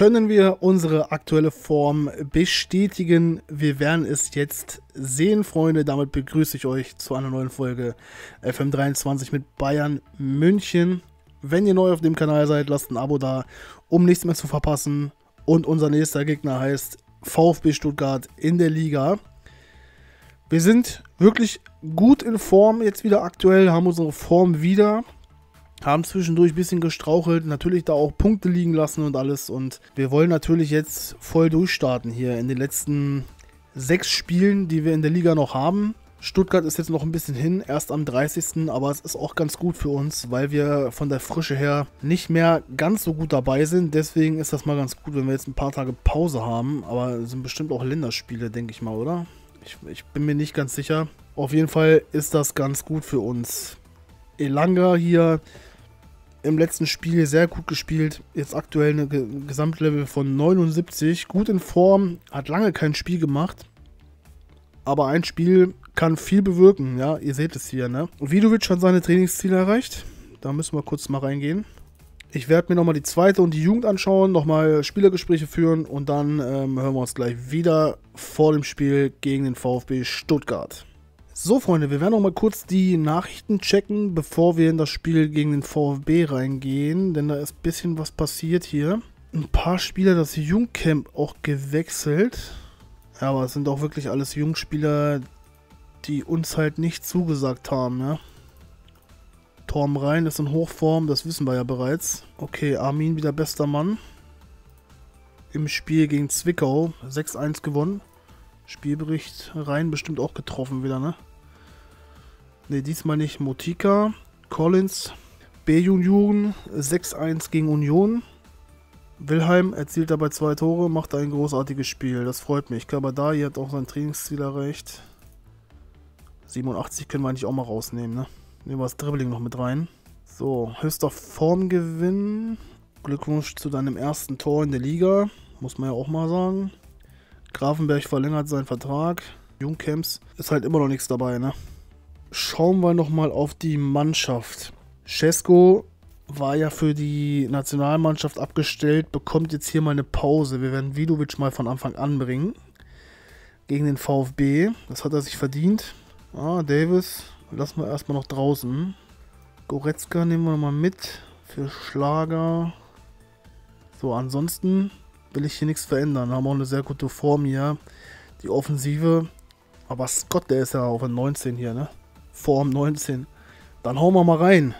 können wir unsere aktuelle Form bestätigen. Wir werden es jetzt sehen, Freunde. Damit begrüße ich euch zu einer neuen Folge FM23 mit Bayern München. Wenn ihr neu auf dem Kanal seid, lasst ein Abo da, um nichts mehr zu verpassen. Und unser nächster Gegner heißt VfB Stuttgart in der Liga. Wir sind wirklich gut in Form jetzt wieder aktuell, haben unsere Form wieder haben zwischendurch ein bisschen gestrauchelt, natürlich da auch Punkte liegen lassen und alles. Und wir wollen natürlich jetzt voll durchstarten hier in den letzten sechs Spielen, die wir in der Liga noch haben. Stuttgart ist jetzt noch ein bisschen hin, erst am 30. Aber es ist auch ganz gut für uns, weil wir von der Frische her nicht mehr ganz so gut dabei sind. Deswegen ist das mal ganz gut, wenn wir jetzt ein paar Tage Pause haben. Aber es sind bestimmt auch Länderspiele, denke ich mal, oder? Ich, ich bin mir nicht ganz sicher. Auf jeden Fall ist das ganz gut für uns. Elanga hier im letzten Spiel sehr gut gespielt. Jetzt aktuell ein Gesamtlevel von 79. Gut in Form, hat lange kein Spiel gemacht. Aber ein Spiel kann viel bewirken, ja, ihr seht es hier, ne? Vidovic hat seine Trainingsziele erreicht. Da müssen wir kurz mal reingehen. Ich werde mir nochmal die zweite und die Jugend anschauen, nochmal Spielergespräche führen und dann ähm, hören wir uns gleich wieder vor dem Spiel gegen den VfB Stuttgart. So, Freunde, wir werden noch mal kurz die Nachrichten checken, bevor wir in das Spiel gegen den VfB reingehen, denn da ist ein bisschen was passiert hier. Ein paar Spieler das Jungcamp auch gewechselt. Ja, aber es sind auch wirklich alles Jungspieler, die uns halt nicht zugesagt haben, ja. Torm Rhein ist in Hochform, das wissen wir ja bereits. Okay, Armin wieder bester Mann. Im Spiel gegen Zwickau 6-1 gewonnen. Spielbericht Rhein bestimmt auch getroffen wieder, ne? Ne, diesmal nicht. Motika, Collins, B-Junioren 6-1 gegen Union. Wilhelm erzielt dabei zwei Tore, macht ein großartiges Spiel. Das freut mich. Kabadai hat auch sein Trainingsziel erreicht. 87 können wir eigentlich auch mal rausnehmen, ne? Nehmen wir das Dribbling noch mit rein. So, höchster Formgewinn. Glückwunsch zu deinem ersten Tor in der Liga. Muss man ja auch mal sagen. Grafenberg verlängert seinen Vertrag. Jungcamps ist halt immer noch nichts dabei, ne? Schauen wir nochmal auf die Mannschaft. Cesco war ja für die Nationalmannschaft abgestellt, bekommt jetzt hier mal eine Pause. Wir werden Vidovic mal von Anfang an bringen. Gegen den VfB. Das hat er sich verdient. Ah, Davis lassen wir erstmal noch draußen. Goretzka nehmen wir mal mit für Schlager. So, ansonsten will ich hier nichts verändern. Haben auch eine sehr gute Form hier. Die Offensive. Aber Scott, der ist ja auf 19 hier, ne? Form 19. Dann hauen wir mal rein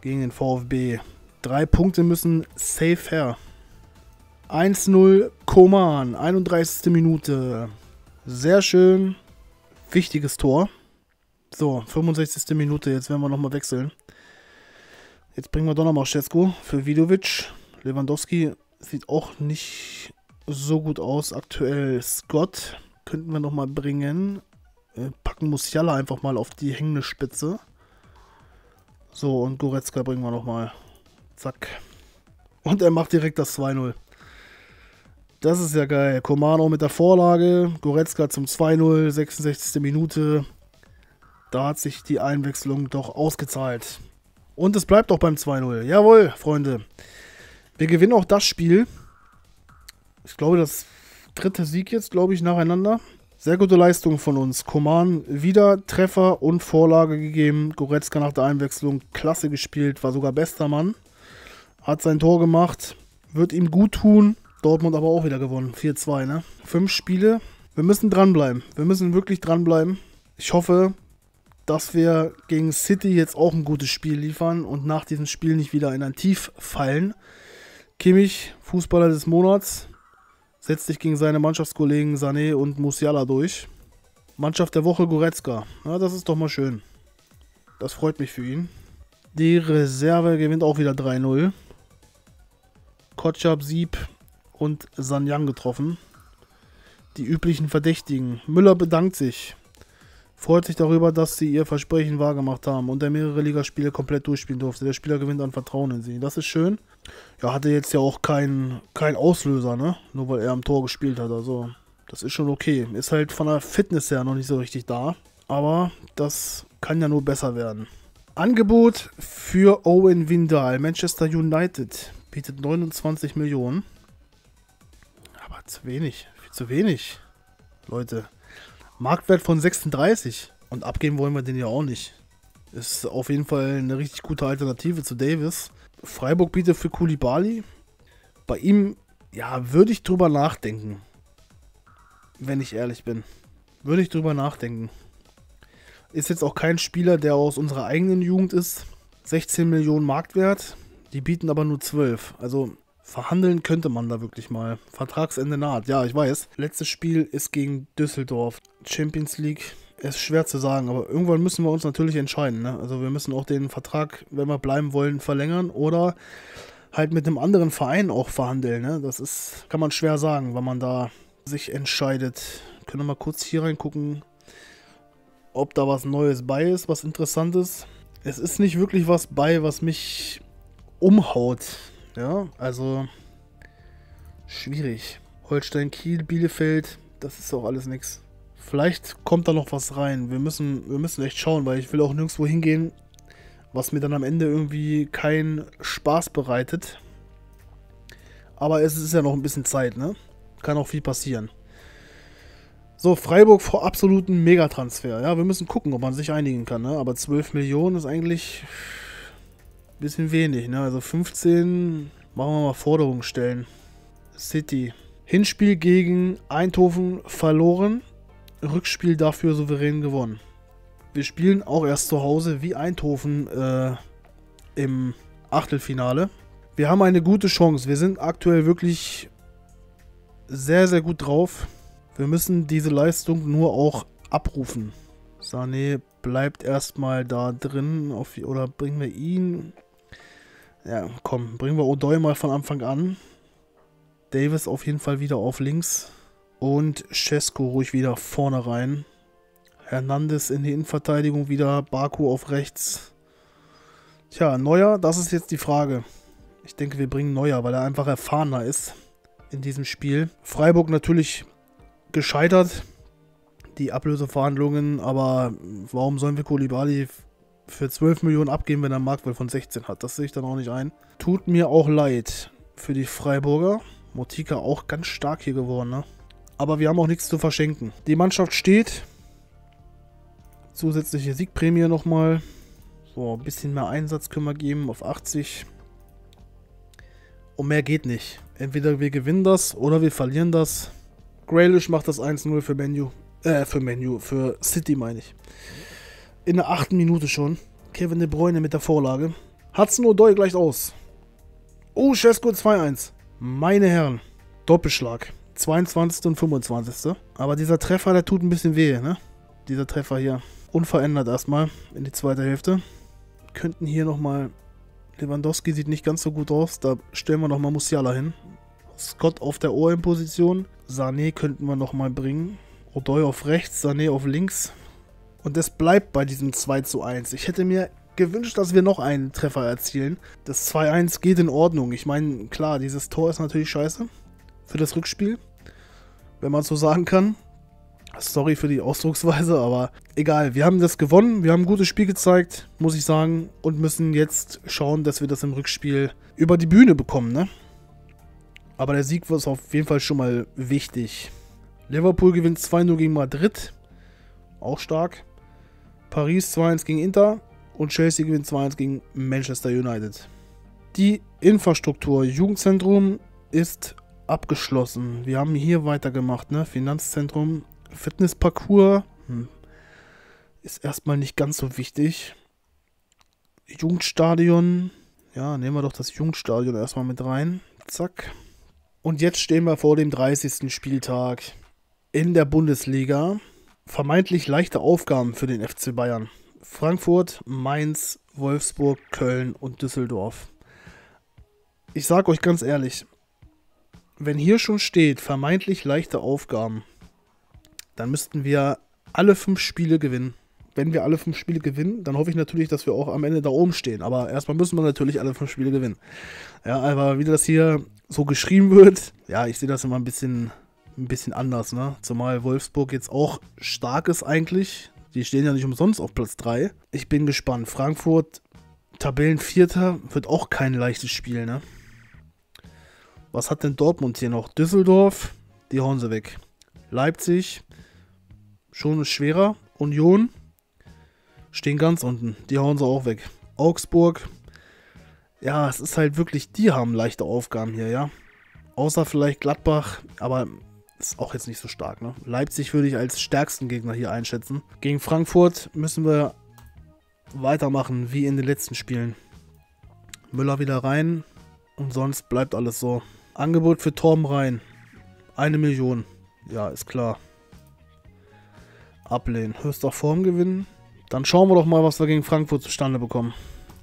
gegen den VfB. Drei Punkte müssen safe her. 1-0 Koman, 31. Minute. Sehr schön. Wichtiges Tor. So, 65. Minute. Jetzt werden wir nochmal wechseln. Jetzt bringen wir doch nochmal Schesko für Vidovic. Lewandowski sieht auch nicht so gut aus. Aktuell Scott könnten wir nochmal bringen. Äh, packen Musiala einfach mal auf die hängende Spitze. So, und Goretzka bringen wir nochmal. Zack. Und er macht direkt das 2-0. Das ist ja geil. Komano mit der Vorlage. Goretzka zum 2-0, 66. Minute. Da hat sich die Einwechslung doch ausgezahlt. Und es bleibt auch beim 2-0. Jawohl, Freunde. Wir gewinnen auch das Spiel. Ich glaube, das dritte Sieg jetzt, glaube ich, nacheinander. Sehr gute Leistung von uns. Koman wieder Treffer und Vorlage gegeben. Goretzka nach der Einwechslung klasse gespielt, war sogar bester Mann. Hat sein Tor gemacht, wird ihm gut tun. Dortmund aber auch wieder gewonnen. 4-2, ne? Fünf Spiele. Wir müssen dranbleiben. Wir müssen wirklich dranbleiben. Ich hoffe, dass wir gegen City jetzt auch ein gutes Spiel liefern und nach diesem Spiel nicht wieder in ein Tief fallen. Kimmich, Fußballer des Monats, setzt sich gegen seine Mannschaftskollegen Sané und Musiala durch. Mannschaft der Woche Goretzka. Ja, das ist doch mal schön. Das freut mich für ihn. Die Reserve gewinnt auch wieder 3-0. Kotschab, Sieb und Sanyang getroffen. Die üblichen Verdächtigen. Müller bedankt sich freut sich darüber, dass sie ihr Versprechen wahrgemacht haben und er mehrere Ligaspiele komplett durchspielen durfte. Der Spieler gewinnt an Vertrauen in sie. Das ist schön. Ja, hatte jetzt ja auch keinen kein Auslöser, ne? Nur weil er am Tor gespielt hat. Also, das ist schon okay. Ist halt von der Fitness her noch nicht so richtig da. Aber das kann ja nur besser werden. Angebot für Owen Windal. Manchester United bietet 29 Millionen. zu wenig. Viel zu wenig. Leute. Marktwert von 36. Und abgeben wollen wir den ja auch nicht. Ist auf jeden Fall eine richtig gute Alternative zu Davis. Freiburg bietet für Kulibali. Bei ihm, ja, würde ich drüber nachdenken. Wenn ich ehrlich bin. Würde ich drüber nachdenken. Ist jetzt auch kein Spieler, der aus unserer eigenen Jugend ist. 16 Millionen Marktwert. Die bieten aber nur 12. Also verhandeln könnte man da wirklich mal. Vertragsende naht. Ja, ich weiß. Letztes Spiel ist gegen Düsseldorf. Champions League. Ist schwer zu sagen, aber irgendwann müssen wir uns natürlich entscheiden. Ne? Also wir müssen auch den Vertrag, wenn wir bleiben wollen, verlängern oder halt mit einem anderen Verein auch verhandeln. Ne? Das ist, kann man schwer sagen, wenn man da sich entscheidet. Können wir mal kurz hier reingucken, ob da was Neues bei ist, was Interessantes. Es ist nicht wirklich was bei, was mich umhaut. Ja, also schwierig. Holstein, Kiel, Bielefeld, das ist auch alles nichts. Vielleicht kommt da noch was rein. Wir müssen, wir müssen echt schauen, weil ich will auch nirgendwo hingehen, was mir dann am Ende irgendwie keinen Spaß bereitet. Aber es ist ja noch ein bisschen Zeit, ne? Kann auch viel passieren. So, Freiburg vor absoluten Megatransfer. Ja, wir müssen gucken, ob man sich einigen kann, ne? Aber 12 Millionen ist eigentlich ein bisschen wenig, ne? Also 15, machen wir mal Forderungen stellen. City. Hinspiel gegen Eindhoven verloren. Rückspiel dafür souverän gewonnen. Wir spielen auch erst zu Hause wie Eindhoven äh, im Achtelfinale. Wir haben eine gute Chance. Wir sind aktuell wirklich sehr, sehr gut drauf. Wir müssen diese Leistung nur auch abrufen. Sané bleibt erstmal da drin. Auf, oder bringen wir ihn. Ja, komm, bringen wir O'Doy mal von Anfang an. Davis auf jeden Fall wieder auf links. Und Cesco ruhig wieder vorne rein. Hernandez in die Innenverteidigung wieder. Baku auf rechts. Tja, Neuer, das ist jetzt die Frage. Ich denke, wir bringen Neuer, weil er einfach erfahrener ist in diesem Spiel. Freiburg natürlich gescheitert, die Ablöseverhandlungen, aber warum sollen wir Kolibali für 12 Millionen abgeben, wenn er einen Marktwert von 16 hat? Das sehe ich dann auch nicht ein. Tut mir auch leid für die Freiburger. Motika auch ganz stark hier geworden, ne? Aber wir haben auch nichts zu verschenken. Die Mannschaft steht. Zusätzliche Siegprämie nochmal. So, ein bisschen mehr Einsatz können wir geben auf 80. Und mehr geht nicht. Entweder wir gewinnen das oder wir verlieren das. Graylish macht das 1-0 für Menu. Äh, für Menu, für City meine ich. In der achten Minute schon. Kevin De Bruyne mit der Vorlage. Hudson O'Doy gleicht aus. Oh, Cesco 2-1. Meine Herren. Doppelschlag. 22. und 25. Aber dieser Treffer, der tut ein bisschen weh, ne? Dieser Treffer hier. Unverändert erstmal in die zweite Hälfte. Könnten hier nochmal... Lewandowski sieht nicht ganz so gut aus. Da stellen wir nochmal Musiala hin. Scott auf der OM-Position. Sané könnten wir nochmal bringen. Odoy auf rechts, Sané auf links. Und es bleibt bei diesem 2 zu 1. Ich hätte mir gewünscht, dass wir noch einen Treffer erzielen. Das 2-1 geht in Ordnung. Ich meine, klar, dieses Tor ist natürlich scheiße für das Rückspiel. Wenn man so sagen kann. Sorry für die Ausdrucksweise, aber egal. Wir haben das gewonnen. Wir haben ein gutes Spiel gezeigt, muss ich sagen. Und müssen jetzt schauen, dass wir das im Rückspiel über die Bühne bekommen, ne? Aber der Sieg war auf jeden Fall schon mal wichtig. Liverpool gewinnt 2-0 gegen Madrid. Auch stark. Paris 2-1 gegen Inter. Und Chelsea gewinnt 2-1 gegen Manchester United. Die Infrastruktur, Jugendzentrum ist abgeschlossen. Wir haben hier weitergemacht, ne? Finanzzentrum, Fitnessparcours. Hm. Ist erstmal nicht ganz so wichtig. Jugendstadion. Ja, nehmen wir doch das Jugendstadion erstmal mit rein. Zack. Und jetzt stehen wir vor dem 30. Spieltag in der Bundesliga. Vermeintlich leichte Aufgaben für den FC Bayern. Frankfurt, Mainz, Wolfsburg, Köln und Düsseldorf. Ich sage euch ganz ehrlich, wenn hier schon steht, vermeintlich leichte Aufgaben, dann müssten wir alle fünf Spiele gewinnen. Wenn wir alle fünf Spiele gewinnen, dann hoffe ich natürlich, dass wir auch am Ende da oben stehen. Aber erstmal müssen wir natürlich alle fünf Spiele gewinnen. Ja, aber wie das hier so geschrieben wird, ja, ich sehe das immer ein bisschen, ein bisschen anders, ne? Zumal Wolfsburg jetzt auch stark ist eigentlich. Die stehen ja nicht umsonst auf Platz 3. Ich bin gespannt. Frankfurt, Tabellenvierter, wird auch kein leichtes Spiel, ne? Was hat denn Dortmund hier noch? Düsseldorf, die hauen sie weg. Leipzig, schon schwerer. Union, stehen ganz unten. Die hauen sie auch weg. Augsburg, ja, es ist halt wirklich, die haben leichte Aufgaben hier, ja. Außer vielleicht Gladbach, aber ist auch jetzt nicht so stark, ne? Leipzig würde ich als stärksten Gegner hier einschätzen. Gegen Frankfurt müssen wir weitermachen, wie in den letzten Spielen. Müller wieder rein und sonst bleibt alles so. Angebot für Torben rein. Eine Million. Ja, ist klar. Ablehnen. Höchster Form gewinnen. Dann schauen wir doch mal, was wir gegen Frankfurt zustande bekommen.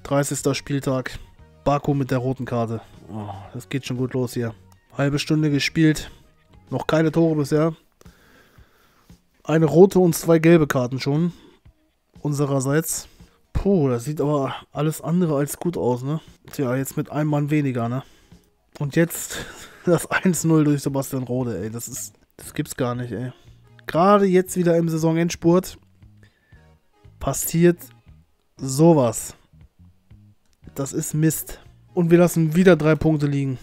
30. Spieltag. Baku mit der roten Karte. Oh, das geht schon gut los hier. Halbe Stunde gespielt. Noch keine Tore bisher. Eine rote und zwei gelbe Karten schon. Unsererseits. Puh, das sieht aber alles andere als gut aus, ne? Tja, jetzt mit einem Mann weniger, ne? Und jetzt das 1-0 durch Sebastian Rode, ey. Das ist. Das gibt's gar nicht, ey. Gerade jetzt wieder im Saisonendspurt passiert sowas. Das ist Mist. Und wir lassen wieder drei Punkte liegen.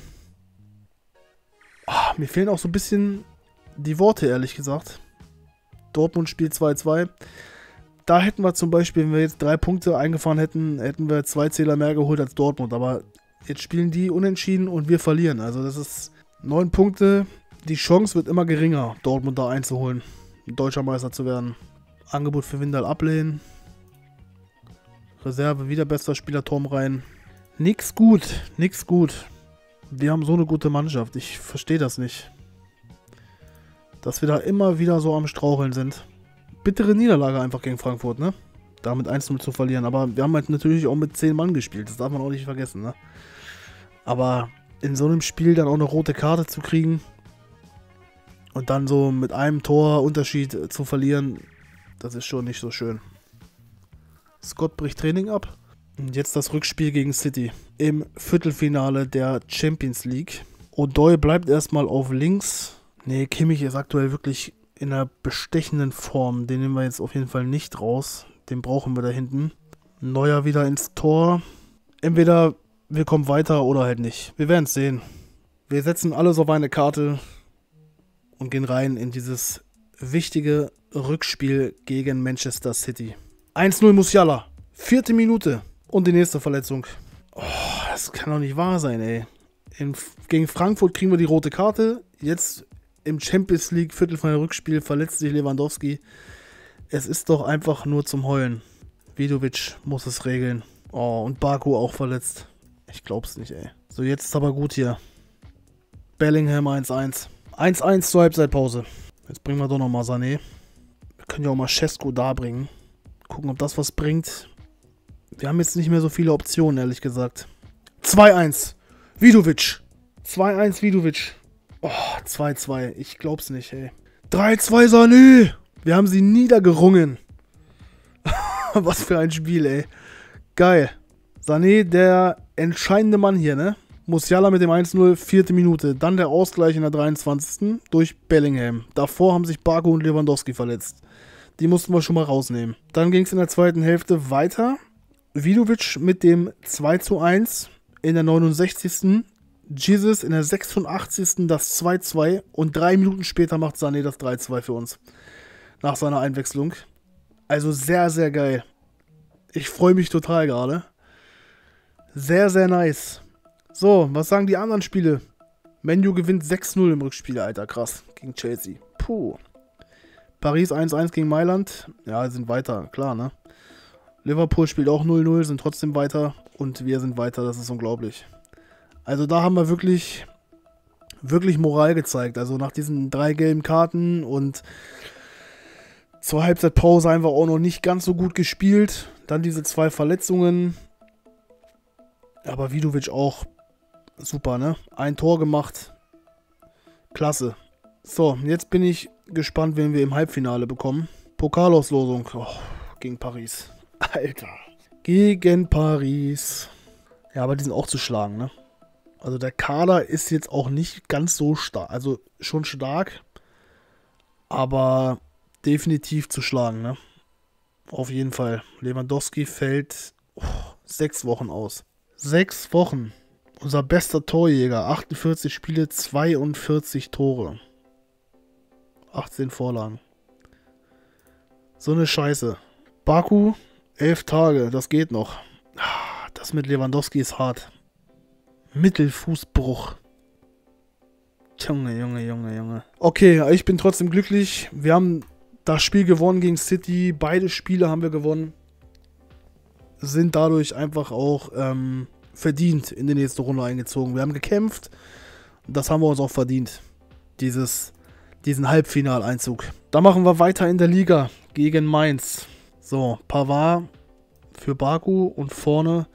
Oh, mir fehlen auch so ein bisschen die Worte, ehrlich gesagt. Dortmund spielt 2-2. Da hätten wir zum Beispiel, wenn wir jetzt drei Punkte eingefahren hätten, hätten wir zwei Zähler mehr geholt als Dortmund. Aber jetzt spielen die unentschieden und wir verlieren. Also das ist neun Punkte. Die Chance wird immer geringer, Dortmund da einzuholen, deutscher Meister zu werden. Angebot für Windal ablehnen. Reserve wieder bester Spieler Tom rein. Nix gut, nix gut. Wir haben so eine gute Mannschaft. Ich verstehe das nicht. Dass wir da immer wieder so am Straucheln sind. Bittere Niederlage einfach gegen Frankfurt, ne? Damit 1-0 zu verlieren. Aber wir haben halt natürlich auch mit 10 Mann gespielt. Das darf man auch nicht vergessen, ne? Aber in so einem Spiel dann auch eine rote Karte zu kriegen und dann so mit einem Tor Unterschied zu verlieren, das ist schon nicht so schön. Scott bricht Training ab. Und jetzt das Rückspiel gegen City im Viertelfinale der Champions League. O'Doy bleibt erstmal auf links. Ne, Kimmich ist aktuell wirklich in einer bestechenden Form. Den nehmen wir jetzt auf jeden Fall nicht raus. Den brauchen wir da hinten. Neuer wieder ins Tor. Entweder wir kommen weiter oder halt nicht. Wir werden es sehen. Wir setzen alles auf eine Karte und gehen rein in dieses wichtige Rückspiel gegen Manchester City. 1-0 Musiala. Vierte Minute. Und die nächste Verletzung. Oh, das kann doch nicht wahr sein, ey. In, gegen Frankfurt kriegen wir die rote Karte. Jetzt im Champions League Viertelfinale Rückspiel verletzt sich Lewandowski. Es ist doch einfach nur zum Heulen. Vidovic muss es regeln. Oh, und Baku auch verletzt. Ich glaub's nicht, ey. So, jetzt ist aber gut hier. Bellingham 1-1. 1-1 zur Halbzeitpause. Jetzt bringen wir doch nochmal Sané. Wir können ja auch mal Cesco da bringen. Gucken, ob das was bringt. Wir haben jetzt nicht mehr so viele Optionen, ehrlich gesagt. 2-1. Vidovic. 2-1 Vidovic. Oh, 2-2. Ich glaub's nicht, ey. 3-2 Sané. Wir haben sie niedergerungen. Was für ein Spiel, ey. Geil. Sané, der entscheidende Mann hier, ne? Musiala mit dem 1-0, vierte Minute. Dann der Ausgleich in der 23. durch Bellingham. Davor haben sich Baku und Lewandowski verletzt. Die mussten wir schon mal rausnehmen. Dann ging es in der zweiten Hälfte weiter. Vidovic mit dem 2 1 in der 69. Jesus in der 86. das 2-2 und drei Minuten später macht Sané das 3-2 für uns. Nach seiner Einwechslung. Also sehr, sehr geil. Ich freue mich total gerade. Sehr, sehr nice. So, was sagen die anderen Spiele? Menu gewinnt 6-0 im Rückspiel, Alter. Krass. Gegen Chelsea. Puh. Paris 1-1 gegen Mailand. Ja, sind weiter, klar, ne? Liverpool spielt auch 0-0, sind trotzdem weiter. Und wir sind weiter, das ist unglaublich. Also da haben wir wirklich, wirklich Moral gezeigt. Also nach diesen drei gelben Karten und zur Halbzeitpause einfach auch noch nicht ganz so gut gespielt. Dann diese zwei Verletzungen. Aber Vidovic auch super, ne? Ein Tor gemacht. Klasse. So, jetzt bin ich gespannt, wen wir im Halbfinale bekommen. Pokalauslosung oh, gegen Paris. Alter. Gegen Paris. Ja, aber die sind auch zu schlagen, ne? Also der Kader ist jetzt auch nicht ganz so stark. Also schon stark, aber definitiv zu schlagen, ne? Auf jeden Fall. Lewandowski fällt oh, sechs Wochen aus. Sechs Wochen. Unser bester Torjäger. 48 Spiele, 42 Tore. 18 Vorlagen. So eine Scheiße. Baku, 11 Tage, das geht noch. Das mit Lewandowski ist hart. Mittelfußbruch. Junge, Junge, Junge, Junge. Okay, ich bin trotzdem glücklich. Wir haben das Spiel gewonnen gegen City. Beide Spiele haben wir gewonnen. Sind dadurch einfach auch ähm, verdient in die nächste Runde eingezogen. Wir haben gekämpft. Das haben wir uns auch verdient. Dieses, diesen Halbfinaleinzug. Da machen wir weiter in der Liga gegen Mainz. So, Pavard für Baku und vorne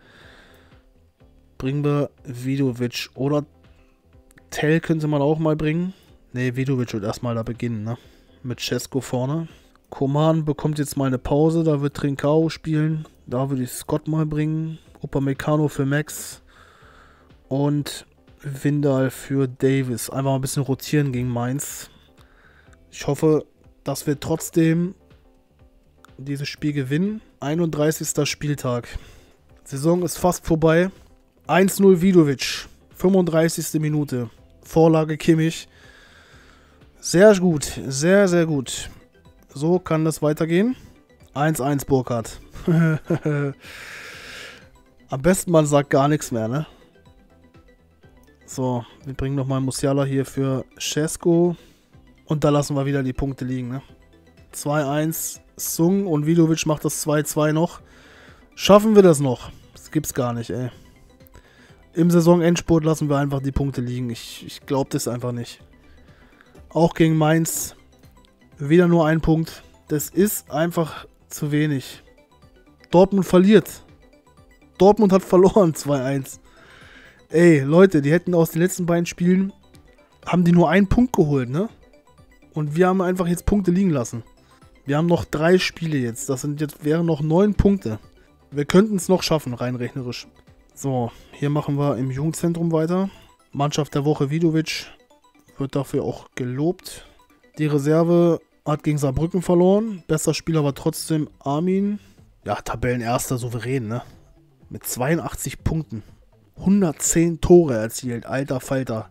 bringen wir Vidovic. Oder Tell könnte man auch mal bringen. Ne, Vidovic wird erstmal da beginnen, ne? Mit Cesco vorne. Koman bekommt jetzt mal eine Pause, da wird Trincao spielen. Da würde ich Scott mal bringen. Upamecano für Max. Und Windal für Davis. Einfach mal ein bisschen rotieren gegen Mainz. Ich hoffe, dass wir trotzdem dieses Spiel gewinnen. 31. Spieltag. Saison ist fast vorbei. 1-0 Vidovic. 35. Minute. Vorlage Kimmich. Sehr gut. Sehr, sehr gut. So kann das weitergehen. 1-1 Burkhardt. Am besten man sagt gar nichts mehr, ne? So, wir bringen nochmal Musiala hier für Cesco. Und da lassen wir wieder die Punkte liegen, ne? 2-1 Sung und Vidovic macht das 2-2 noch. Schaffen wir das noch? Das gibt's gar nicht, ey. Im Saisonendspurt lassen wir einfach die Punkte liegen. Ich, ich glaube das einfach nicht. Auch gegen Mainz. Wieder nur ein Punkt. Das ist einfach zu wenig. Dortmund verliert. Dortmund hat verloren 2-1. Ey, Leute, die hätten aus den letzten beiden Spielen, haben die nur einen Punkt geholt, ne? Und wir haben einfach jetzt Punkte liegen lassen. Wir haben noch drei Spiele jetzt. Das sind jetzt wären noch neun Punkte. Wir könnten es noch schaffen, rein rechnerisch. So, hier machen wir im Jugendzentrum weiter. Mannschaft der Woche Vidovic wird dafür auch gelobt. Die Reserve hat gegen Saarbrücken verloren. Bester Spieler war trotzdem Armin. Ja, Tabellenerster souverän, ne? Mit 82 Punkten. 110 Tore erzielt, alter Falter.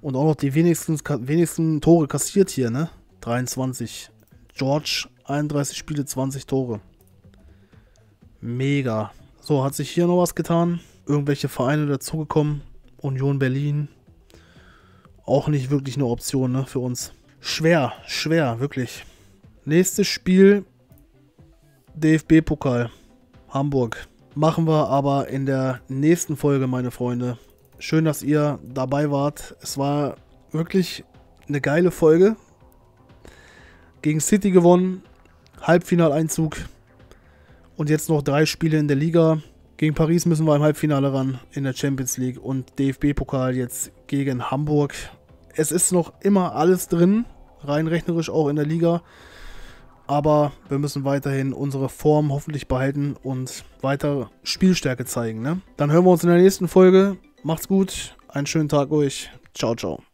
Und auch noch die wenigsten, wenigsten Tore kassiert hier, ne? 23. George, 31 Spiele, 20 Tore. Mega. So, hat sich hier noch was getan? Irgendwelche Vereine dazugekommen? Union Berlin. Auch nicht wirklich eine Option, ne, für uns. Schwer, schwer, wirklich. Nächstes Spiel DFB-Pokal. Hamburg. Machen wir aber in der nächsten Folge, meine Freunde. Schön, dass ihr dabei wart. Es war wirklich eine geile Folge. Gegen City gewonnen. Halbfinaleinzug. Und jetzt noch drei Spiele in der Liga. Gegen Paris müssen wir im Halbfinale ran in der Champions League. Und DFB-Pokal jetzt gegen Hamburg. Es ist noch immer alles drin. Rein rechnerisch auch in der Liga. Aber wir müssen weiterhin unsere Form hoffentlich behalten und weiter Spielstärke zeigen. Ne? Dann hören wir uns in der nächsten Folge. Macht's gut. Einen schönen Tag euch. Ciao, ciao.